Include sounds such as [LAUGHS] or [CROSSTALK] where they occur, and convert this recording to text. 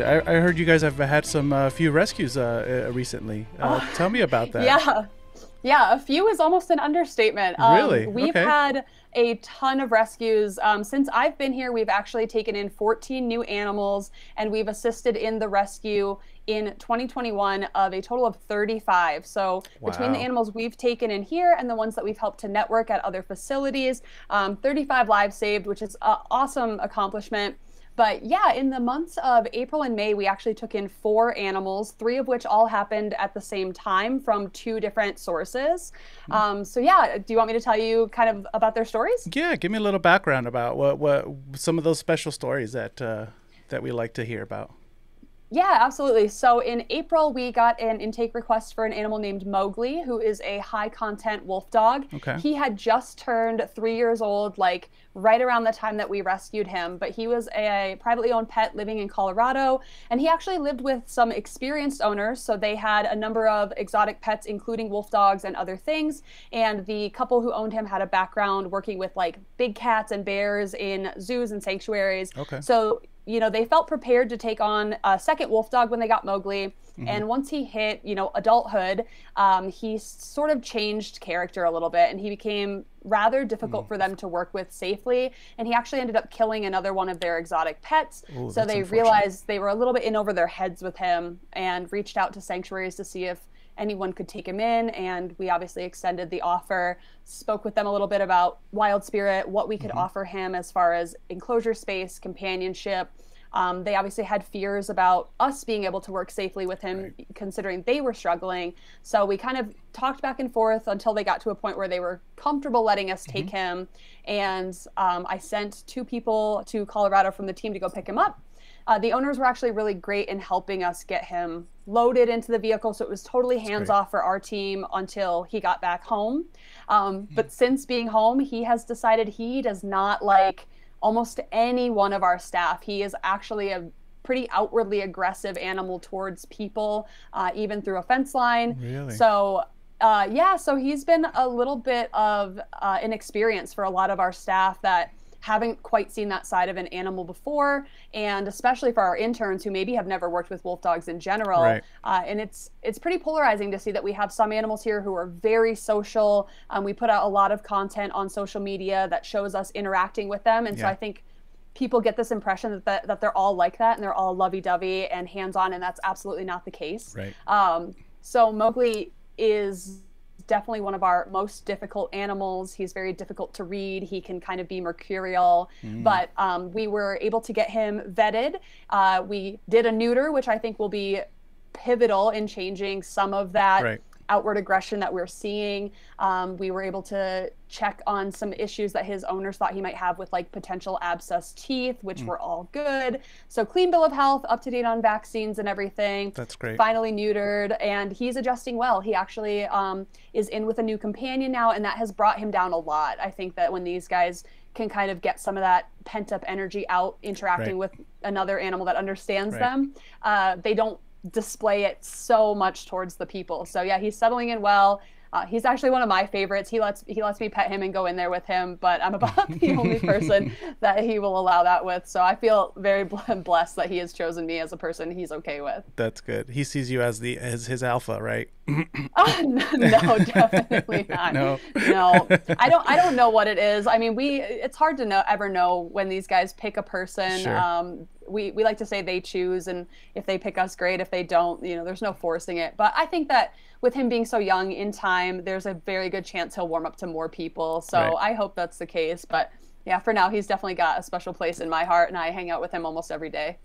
it. I, I heard you guys have had some uh, few rescues uh, uh, recently. Uh, Oh, tell me about [LAUGHS] that. Yeah. Yeah, a few is almost an understatement. Um, Really? We've Okay. had a ton of rescues. Um, since I've been here, we've actually taken in 14 new animals and we've assisted in the rescue in 2021 of a total of 35. So between the animals we've taken in here and the ones that we've helped to network at other facilities, um, 35 lives saved, which is an awesome accomplishment. But yeah, in the months of April and May, we actually took in four animals, three of which all happened at the same time from two different sources. Um, so yeah, do you want me to tell you kind of about their stories? Yeah, give me a little background about what what some of those special stories that uh, that we like to hear about. Yeah, absolutely. So in April, we got an intake request for an animal named Mowgli, who is a high content wolf dog. Okay. He had just turned three years old, like right around the time that we rescued him. But he was a privately owned pet living in Colorado, and he actually lived with some experienced owners. So they had a number of exotic pets, including wolf dogs and other things. And the couple who owned him had a background working with like big cats and bears in zoos and sanctuaries. Okay. So you know, they felt prepared to take on a second wolf dog when they got Mowgli. Mm-hmm. And once he hit, you know, adulthood, um, he sort of changed character a little bit and he became rather difficult Mm. for them to work with safely. And he actually ended up killing another one of their exotic pets. Ooh, so they realized they were a little bit in over their heads with him and reached out to sanctuaries to see if anyone could take him in and we obviously extended the offer spoke with them a little bit about wild spirit what we Mm-hmm. could offer him as far as enclosure space companionship. Um, they obviously had fears about us being able to work safely with him considering they were struggling. So we kind of talked back and forth until they got to a point where they were comfortable letting us take him. And um, i sent two people to colorado from the team to go pick him up uh, the owners were actually really great in helping us get him loaded into the vehicle, so it was totally hands great. off for our team until he got back home. Um, But since being home, he has decided he does not like almost any one of our staff. He is actually a pretty outwardly aggressive animal towards people, uh, even through a fence line. Really? So uh, yeah, so he's been a little bit of uh, an experience for a lot of our staff that haven't quite seen that side of an animal before, and especially for our interns who maybe have never worked with wolf dogs in general. Right. Uh, and it's it's pretty polarizing to see that we have some animals here who are very social. Um, we put out a lot of content on social media that shows us interacting with them, and so I think people get this impression that, that that they're all like that and they're all lovey-dovey and hands-on, and that's absolutely not the case. Right. Um, so Mowgli is definitely one of our most difficult animals. He's very difficult to read. He can kind of be mercurial, Mm. but um, we were able to get him vetted. Uh, we did a neuter, which I think will be pivotal in changing some of that Right. Outward aggression that we're seeing. Um, we were able to check on some issues that his owners thought he might have with like potential abscess teeth, Mm. which were all good. So clean bill of health, up to date on vaccines and everything That's great. finally neutered and he's adjusting well he actually um, is in with a new companion now and that has brought him down a lot i think that when these guys can kind of get some of that pent up energy out interacting Right. with another animal that understands Right. them uh, they don't display it so much towards the people so yeah he's settling in well uh, he's actually one of my favorites. He lets he lets me pet him and go in there with him, but I'm about [LAUGHS] the only person [LAUGHS] that he will allow that with. So I feel very [LAUGHS] blessed that he has chosen me as a person he's okay with. That's good. He sees you as the as his alpha, right? Oh, no, definitely not. No. no, I don't. I don't know what it is. I mean, we. It's hard to know ever know when these guys pick a person. Sure. Um, we we like to say they choose, and if they pick us, great. If they don't, you know, there's no forcing it. But I think that with him being so young in time, there's a very good chance he'll warm up to more people. So Right. I hope that's the case. But yeah, for now, he's definitely got a special place in my heart, and I hang out with him almost every day.